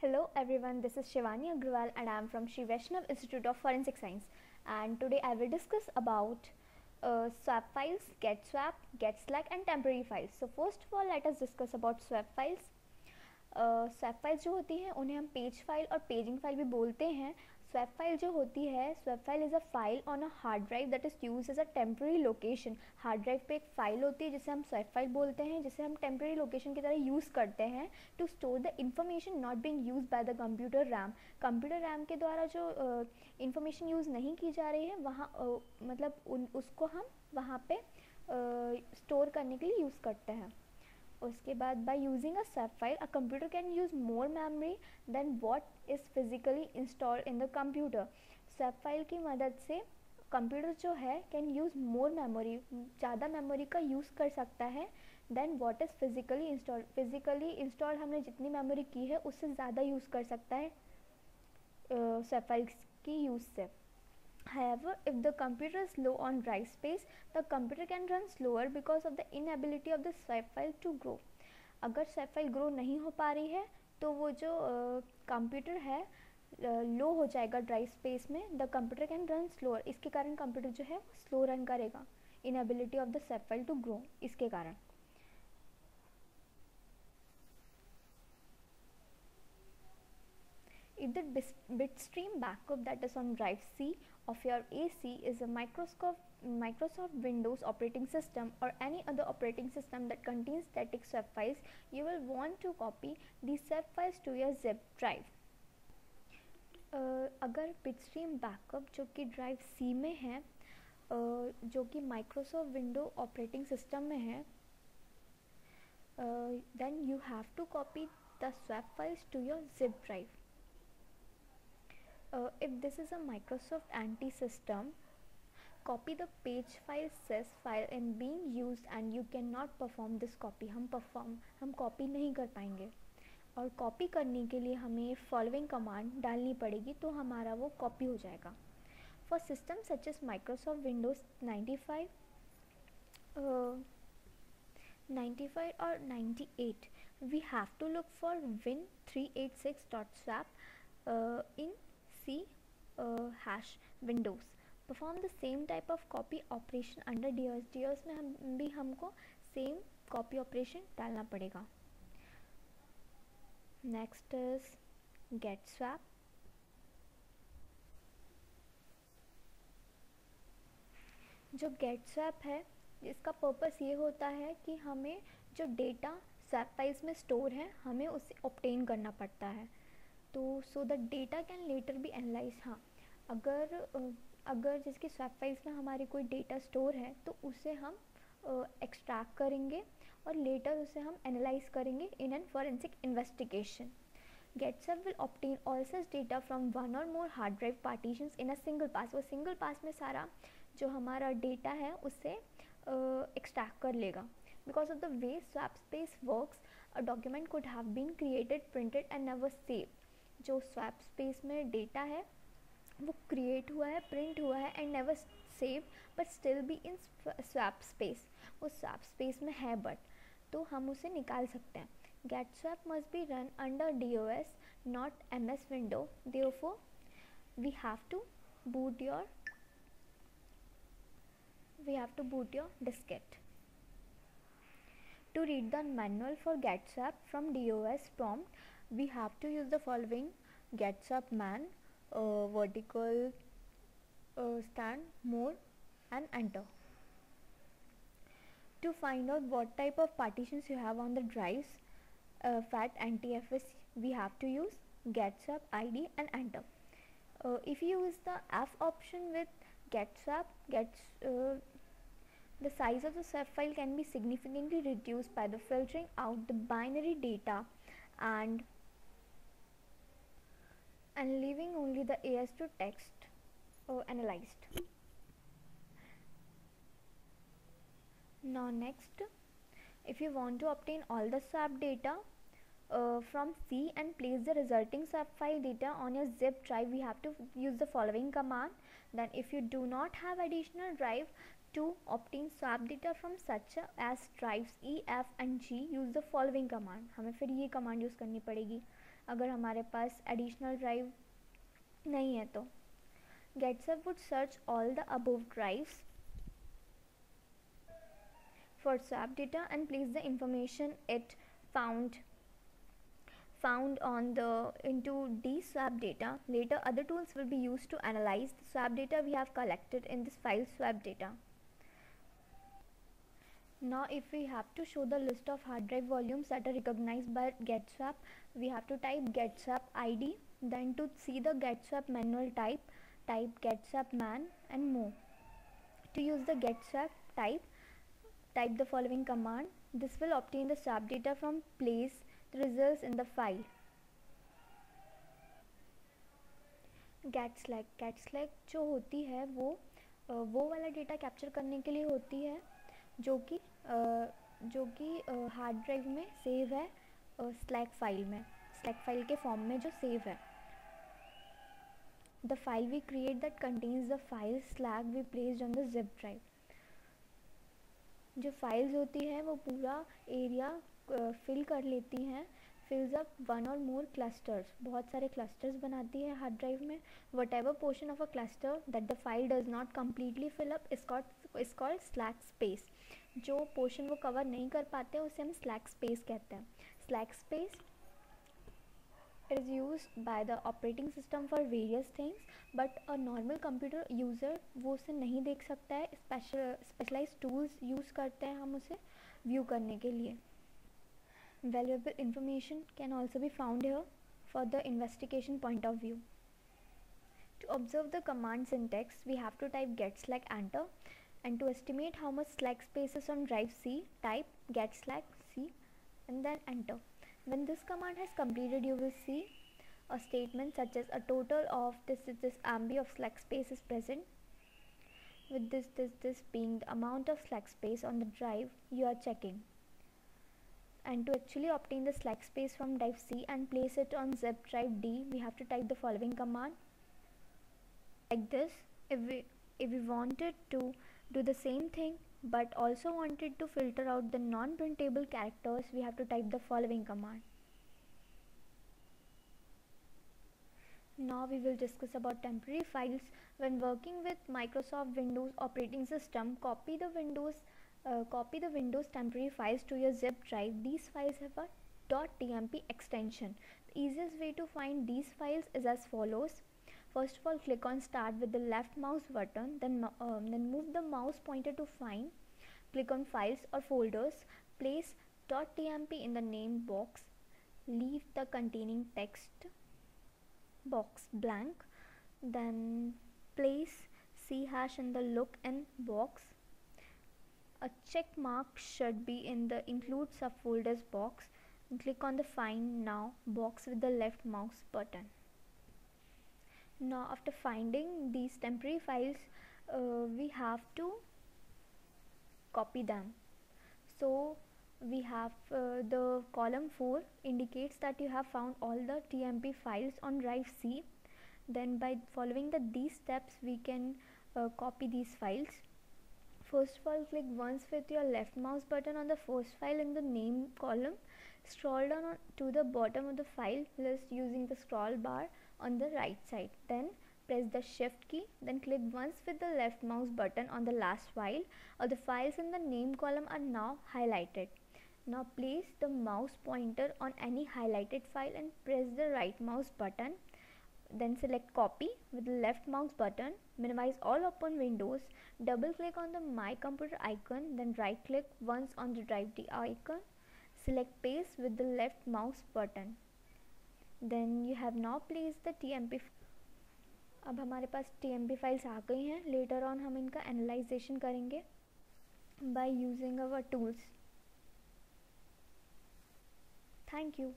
Hello everyone, this is Shivani Agrawal and I am from Sri Vaishnav Institute of Forensic Science and today I will discuss about uh, swap files, get swap, get slack and temporary files. So first of all let us discuss about swap files. Uh, uh, files जो होती हैं उन्हें हम page file और paging file भी बोलते हैं swap file जो होती है swap file is a file on a hard drive that is use as a temporary location hard drive पे एक फ़ाइल होती है जिसे हम स्वैप फ़ाइल बोलते हैं जिसे हम टेम्प्रेरी लोकेशन की तरह यूज़ करते हैं to store the information not being use by the computer RAM computer RAM के द्वारा जो इन्फॉर्मेशन uh, यूज़ नहीं की जा रही है वहाँ uh, मतलब उन उसको हम वहाँ पे स्टोर uh, करने के लिए यूज़ करते हैं। उसके बाद by using a sub file a computer can use more memory than what is physically install in the computer sub file की मदद से कंप्यूटर जो है कैन यूज़ मोर मेमोरी ज़्यादा मेमोरी का यूज़ कर सकता है then what is physically install physically install हमने जितनी मेमोरी की है, उससे ज़्यादा यूज़ कर सकता है सब फाइल्स की यूज़ से। However, if the computer is low on drive space, the computer can run slower because of the inability of the swap file to grow. अगर swap file grow नहीं हो पा रही है तो वो जो uh, है लो uh, हो जाएगा ड्राइव स्पेस में the computer can run slower इसके कारण कंप्यूटर जो है वो स्लो रन करेगा inability of the swap file to grow इसके कारण If the bitstream backup that is on drive C of your AC is a Microsoft, Microsoft Windows operating system or any other operating system that contains static swap files, you will want to copy these swap files to your zip drive. Uh, अगर bitstream backup जो कि drive C में है uh, जो कि Microsoft window operating system में है then you have to copy the swap files to your zip drive uh, if this is a Microsoft anti-system copy the page file sys file in being used and you cannot perform this copy हम perform हम copy नहीं कर पाएँगे और copy करने के लिए हमें फॉलोइंग कमांड डालनी पड़ेगी तो हमारा वो कॉपी हो जाएगा for system such as Microsoft Windows 95 95 और 98 we have to look for win386.swap uh, in C uh, hash windows perform the same type of copy operation under DOS DOS में हम भी हमको same copy operation डालना पड़ेगा next is get swap जो get swap है इसका purpose ये होता है कि हमें जो डेटा स्वैप फाइल्स में स्टोर है हमें उसे ऑप्टेन करना पड़ता है तो so that data can later भी एनालाइज हाँ। अगर अगर जैसे कि स्वैप फाइल्स में हमारी कोई डेटा स्टोर है तो उसे हम एक्सट्रैक्ट uh, करेंगे और लेटर उसे हम एनालाइज करेंगे in an forensic investigation gets sir will obtain all such data from one or more hard drive partitions in a single pass वो सिंगल पास में सारा जो हमारा डेटा है उसे एक्सट्रैक्ट uh, कर लेगा। Because of the way swap space work a document could have been created printed and never save जो स्वैप स्पेस में डेटा है वो क्रिएट हुआ है प्रिंट हुआ है and never save but still be in swap space वो swap space में है बट तो हम उसे निकाल सकते हैं। Get swap must be run under D O S not M S window therefore we have to boot your we have we have to boot your diskette. To read the manual for GetSwap from DOS prompt, we have to use the following gets up man uh, vertical uh, stand more and enter. To find out what type of partitions you have on the drives uh, fat ntfs we have to use gets up id and enter. Uh, if you use the f option with gets up gets uh, the size of the swap file can be significantly reduced by the filtering out the binary data and and leaving only the AS to text uh, analyzed. Now next, if you want to obtain all the swap data uh, from C and place the resulting swap file data on your zip drive, we have to use the following command. Then if you do not have additional drive to obtain swap data from such as drives E, F and G, use the following command. हमें फिर ये command use करनी पड़ेगी अगर हमारे पास additional drive नहीं है तो। Gets up would search all the above drives for swap data and place the information it found found on the into D swap data later other tools will be use to analyse the swap data we have collected in this file swap data now if we have to show the list of hard drive volumes that are recognized by GetSwap, we have to type GetSwap ID. Then to see the GetSwap manual type, type GetSwap man and move. To use the GetSwap type, type the following command. This will obtain the swap data from place the results in the file. GetSelect GetSelect जो होती है वो वो वाला data capture करने के लिए होती है जो कि जो कि हार्ड ड्राइव में सेव है स्लैक फ़ाइल में। स्लैक फ़ाइल के फॉर्म में जो सेव है। The file we create that contains the file slack we placed on the zip drive जो फाइल्स होती हैं, वो पूरा एरिया फिल कर लेती हैं। फिल्स अप वन और मोर क्लस्टर्स बहुत सारे क्लस्टर्स बनाती है हार्ड ड्राइव में। Whatever portion of a cluster that the file does not completely fill up is called slack space जो पोर्शन वो कवर नहीं कर पाते उसे हम स्लैक स्पेस कहते हैं। Slack space is use by the operating system for various things but a normal computer user वो उसे नहीं देख सकता है। स्पेशल स्पेशलाइज टूल्स यूज़ करते हैं हम उसे व्यू करने के लिए। Valuable information can also be found here for the investigation point of view To observe the command syntax, we have to type get slack enter. And to estimate how much slack space is on drive C, type get slack C and then enter. When this command has completed, you will see a statement such as a total of this is this MB of slack space is present. With this, this, this being the amount of slack space on the drive you are checking. And to actually obtain the slack space from drive C and place it on zip drive D, we have to type the following command like this. If we if we wanted to do the same thing but also wanted to filter out the non-printable characters. We have to type the following command. Now we will discuss about temporary files. When working with Microsoft Windows operating system copy the Windows uh, copy the Windows temporary files to your zip drive. These files have a .tmp extension. The easiest way to find these files is as follows First of all, click on start with the left mouse button, then, um, then move the mouse pointer to find. Click on files or folders, place .tmp in the name box, leave the containing text box blank, then place C hash in the look in box. A check mark should be in the include subfolders box. Click on the find now box with the left mouse button now after finding these temporary files uh, we have to copy them. So we have uh, the column 4 indicates that you have found all the tmp files on drive c. Then by following the these steps we can uh, copy these files. First of all click once with your left mouse button on the first file in the name column. Scroll down to the bottom of the file list using the scroll bar on the right side. Then press the shift key then click once with the left mouse button on the last file all the files in the name column are now highlighted. Now place the mouse pointer on any highlighted file and press the right mouse button. Then select copy with the left mouse button. Minimize all open windows. Double click on the my computer icon then right click once on the drive D icon. Select paste with the left mouse button. Then you have now place the T M P अब हमारे पास T M P files आ गई हैं। Later on हम इनका analysation करेंगे by using our tools thank you